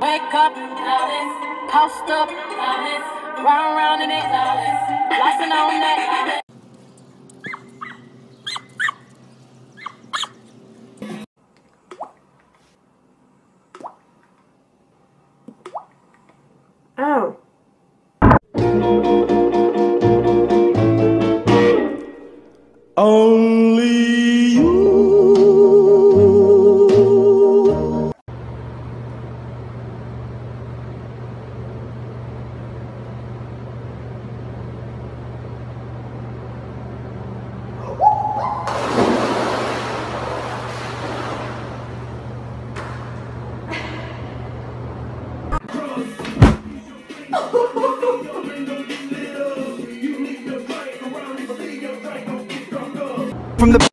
Tossed up, Post up. round round in it, blasting on that. Oh. Only From the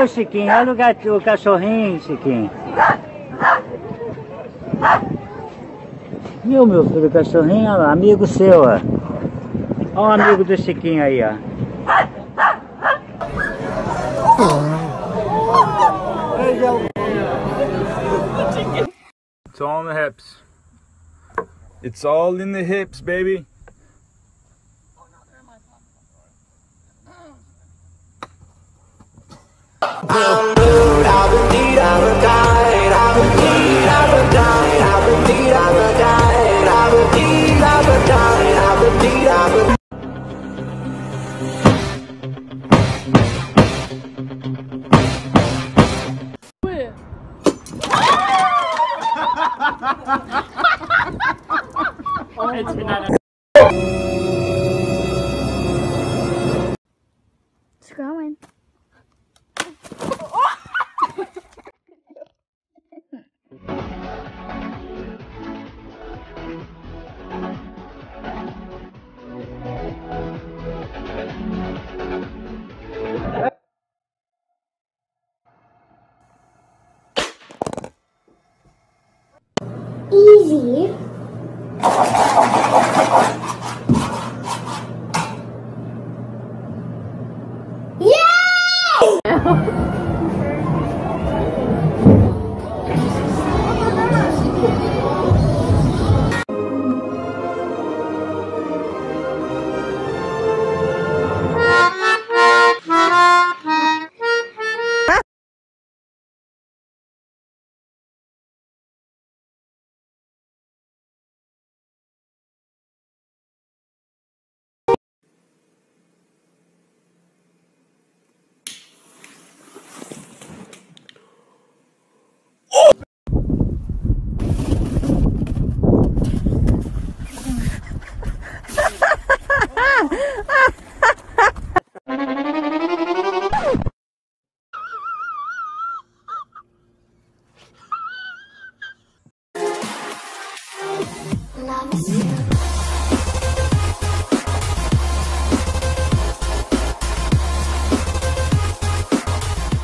Ô Chiquinho, olha o, gato, o cachorrinho, Chiquinho. Viu, meu filho, o cachorrinho, amigo seu, ó. Olha o amigo do Chiquinho aí, ó. It's all in the hips. It's all in the hips, baby. It's Easy. love is.